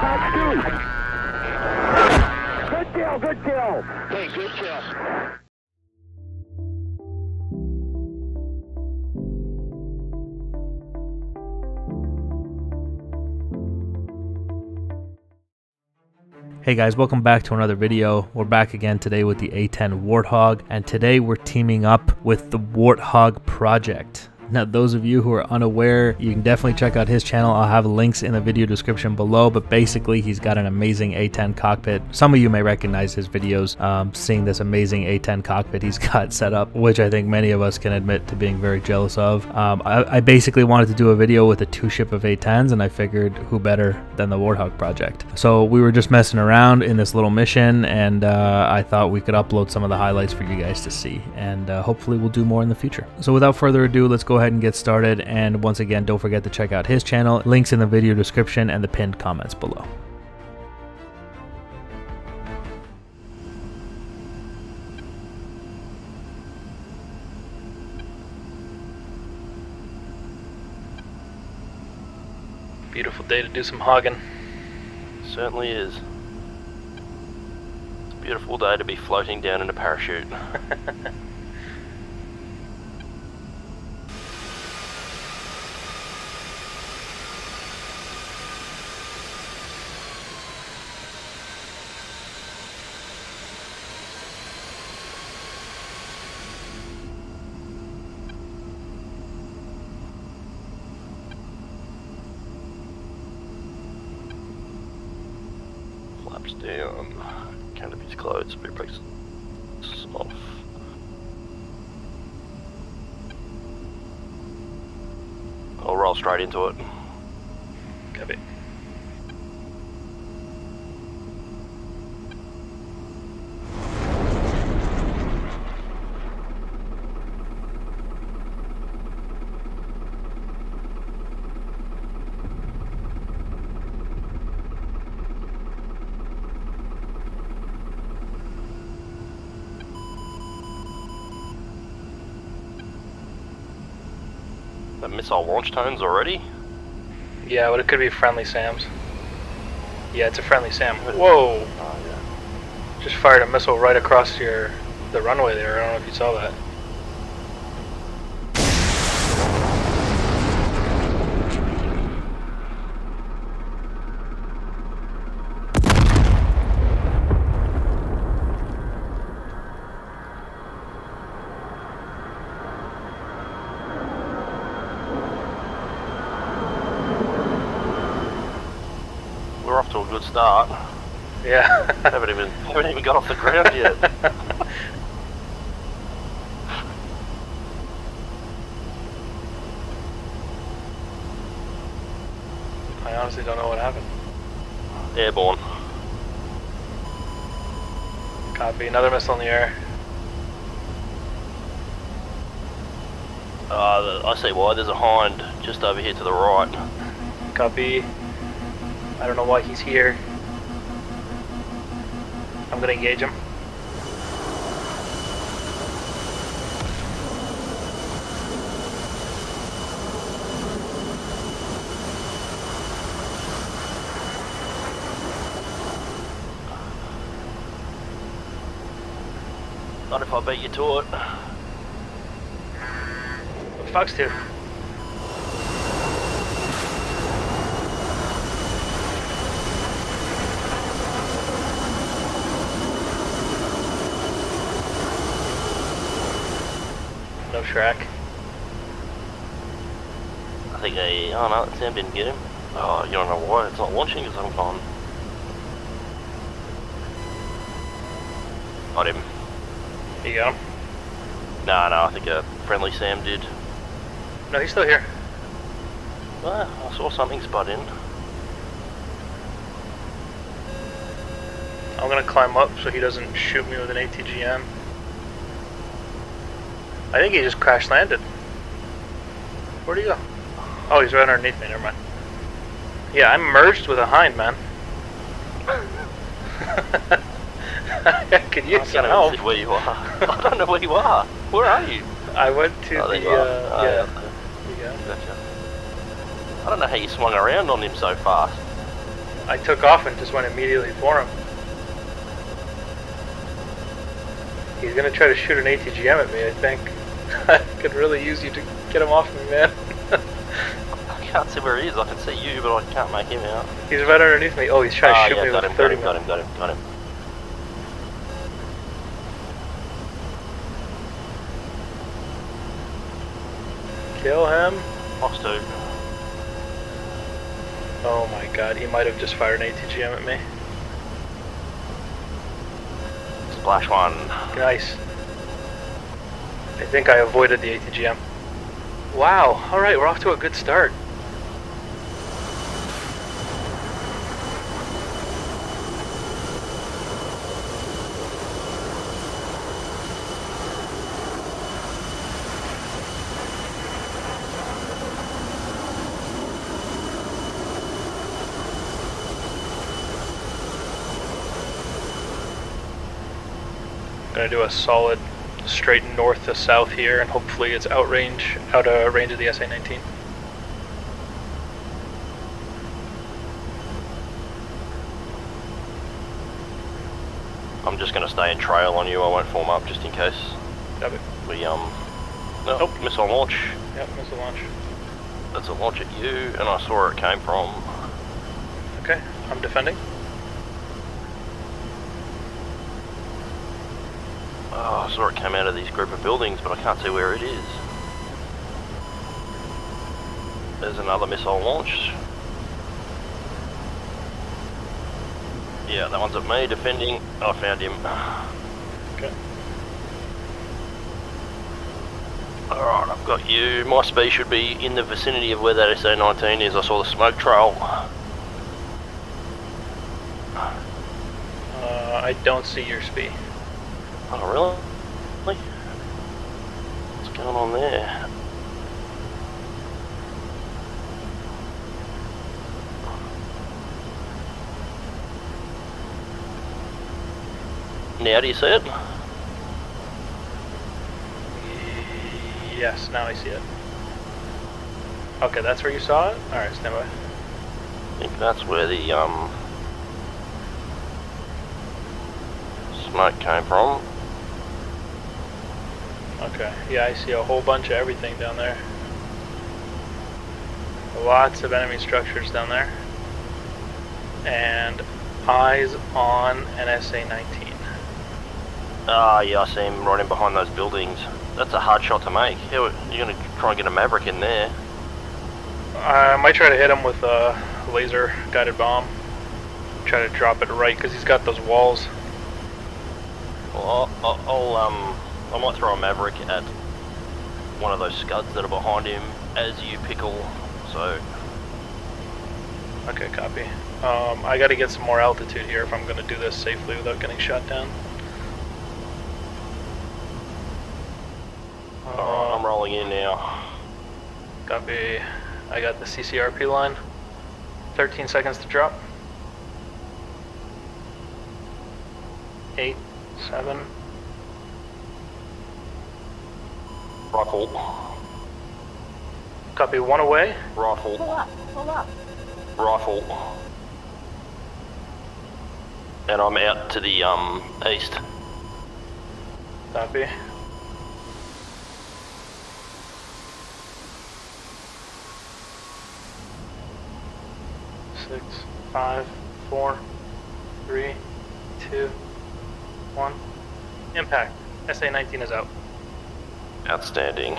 Fox 2. Good kill, good kill. Hey, good kill. Hey guys, welcome back to another video. We're back again today with the A10 Warthog, and today we're teaming up with the Warthog Project. Now, those of you who are unaware, you can definitely check out his channel. I'll have links in the video description below. But basically, he's got an amazing A10 cockpit. Some of you may recognize his videos, um, seeing this amazing A10 cockpit he's got set up, which I think many of us can admit to being very jealous of. Um, I, I basically wanted to do a video with a two ship of A10s, and I figured who better than the Warthog project. So we were just messing around in this little mission, and uh, I thought we could upload some of the highlights for you guys to see. And uh, hopefully, we'll do more in the future. So without further ado, let's go ahead and get started. And once again, don't forget to check out his channel. Links in the video description and the pinned comments below. Beautiful day to do some hogging. Certainly is. It's a beautiful day to be floating down in a parachute. Flaps down, canopies closed, speed brakes off. I'll roll straight into it. Copy. The missile launch tones already? Yeah, but it could be friendly SAMs. Yeah, it's a friendly Sam. Whoa! Oh yeah. Just fired a missile right across your the runway there. I don't know if you saw that. We're off to a good start. Yeah. haven't even haven't even got off the ground yet. I honestly don't know what happened. Airborne. Copy. Another missile in the air. Uh, I see why. There's a hind just over here to the right. Copy. I don't know why he's here. I'm gonna engage him. Not if I beat you to it. Fox 2. No Shrek. I think they. Oh no, SAM didn't get him. Oh, you don't know why it's not launching because I'm gone. Got him. You got him? No, no, I think a friendly SAM did. No, he's still here. Ah, I saw something spot in. I'm gonna climb up so he doesn't shoot me with an ATGM. I think he just crash landed. Where'd he go? Oh, he's right underneath me, never mind. Yeah, I'm merged with a hind, man. I could I use can't some help. see where you are. I don't know where you are. Where are you? I went to Oh, the, uh, Oh, yeah. yeah. Gotcha. I don't know how you swung around on him so fast. I took off and just went immediately for him. He's gonna try to shoot an ATGM at me, I think. I could really use you to get him off me, man. I can't see where he is. I can see you, but I can't make him out. he's right underneath me. Oh, he's trying Ah, to shoot yeah, me got with him, a got 30 him, got him, got him, got him. Kill him. Fox 2. Oh my god, he might have just fired an ATGM at me. Splash 1. Nice. I think I avoided the ATGM. Wow, alright, we're off to a good start. Gonna do a solid straight north to south here, and hopefully it's out range, out of range of the SA-19. I'm just going to stay in trail on you. I won't form up just in case Got it. we, um... No, Nope. missile launch. Yep, missile launch. That's a launch at you, and I saw where it came from. Okay, I'm defending. Oh, I saw it came out of these group of buildings, but I can't see where it is. There's another missile launch. Yeah, that one's at me, defending. I found him. Okay. Alright, I've got you. My SPI should be in the vicinity of where that SA-19 is. I saw the smoke trail. Uh, I don't see your SPI. Oh, really? Really? What's going on there? Now do you see it? Yes, now I see it. Okay, that's where you saw it? Alright, stand by. I think that's where the um smoke came from. Okay, yeah, I see a whole bunch of everything down there. Lots of enemy structures down there. And eyes on an SA-19. Ah, yeah, I see him in behind those buildings. That's a hard shot to make. You're gonna try and get a Maverick in there. I might try to hit him with a laser guided bomb. Try to drop it right because he's got those walls. Well, I'll, I'll um, I might throw a Maverick at one of those scuds that are behind him as you pickle, so... Okay, copy. Um, I gotta get some more altitude here if I'm gonna do this safely without getting shot down. I'm um, rolling in now. Copy. I got the CCRP line. 13 seconds to drop. 8, 7, Rifle. Copy, one away. Rifle. Pull up, pull up. Rifle. And I'm out to the um east. Copy. Six, five, four, three, two, one. Impact. SA-19 is out. Outstanding.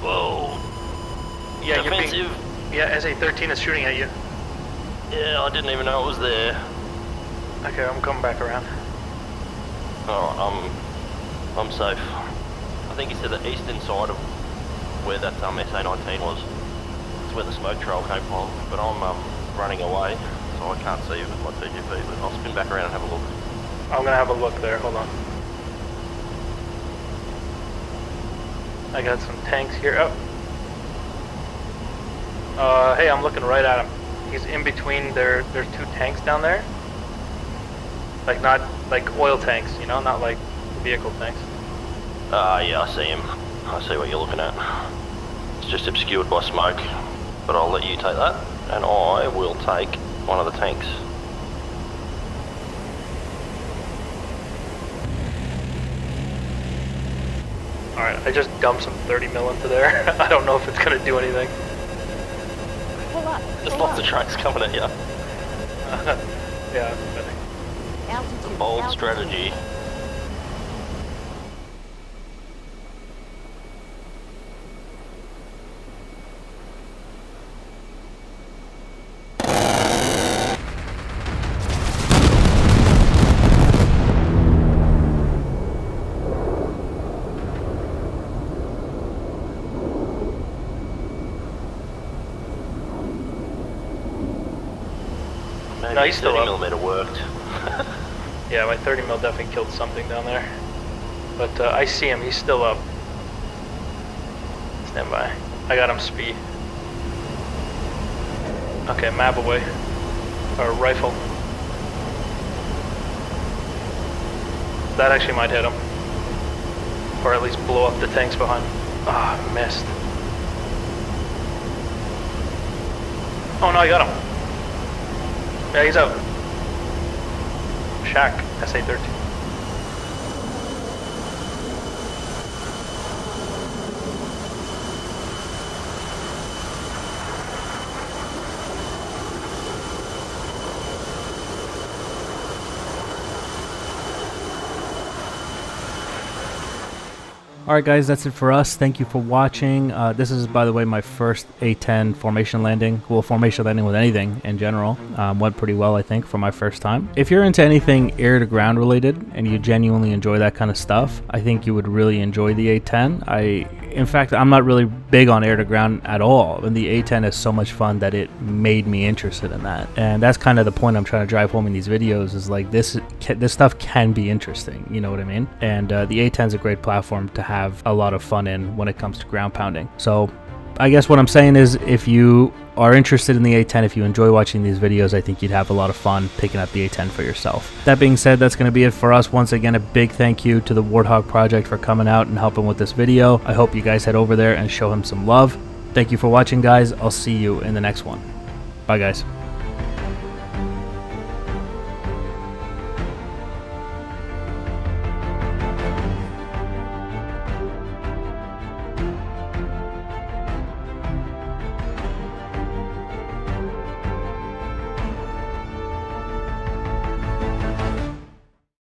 Whoa. Yeah, you're being, yeah, SA-13 is shooting at you. Yeah, I didn't even know it was there. Okay, I'm coming back around. Alright, I'm I'm safe. I think he to the eastern side of where that um, SA-19 was. That's where the smoke trail came from. But I'm um, running away, so I can't see with my TGP. But I'll spin back around and have a look. I'm gonna have a look there. Hold on. I got some tanks here. Oh. Uh, hey, I'm looking right at him. He's in between there. There's two tanks down there. Like not like oil tanks, you know, not like vehicle tanks. Ah, yeah, I see him. I see what you're looking at. It's just obscured by smoke, but I'll let you take that, and I will take one of the tanks. Alright, I just dumped some 30 mil into there. I don't know if it's gonna do anything. Pull up. There's pull lots up. of trucks coming at you. yeah, Altitude. Bold altitude. strategy. No, he's still 30 up. millimeter worked. yeah, my 30 mil definitely killed something down there. But uh, I see him, he's still up. Stand by. I got him speed. Okay, Mav away. Or rifle. That actually might hit him. Or at least blow up the tanks behind. Ah, missed. Oh no, I got him. Yeah, he's out. Shack, SA-13. Alright guys, that's it for us. Thank you for watching. Uh, this is, by the way, my first A10 formation landing. Well, formation landing with anything in general. Um, went pretty well, I think, for my first time. If you're into anything air to ground related and you genuinely enjoy that kind of stuff, I think you would really enjoy the A10. I, in fact, I'm not really big on air to ground at all. And the A10 is so much fun that it made me interested in that. And that's kind of the point I'm trying to drive home in these videos is like this, this stuff can be interesting. You know what I mean? And uh, the A10 is a great platform to have a lot of fun in when it comes to ground pounding. So I guess what I'm saying is if you are interested in the A10, if you enjoy watching these videos, I think you'd have a lot of fun picking up the A10 for yourself. That being said, that's going to be it for us. Once again, a big thank you to the Warthog Project for coming out and helping with this video. I hope you guys head over there and show him some love. Thank you for watching, guys. I'll see you in the next one. Bye, guys.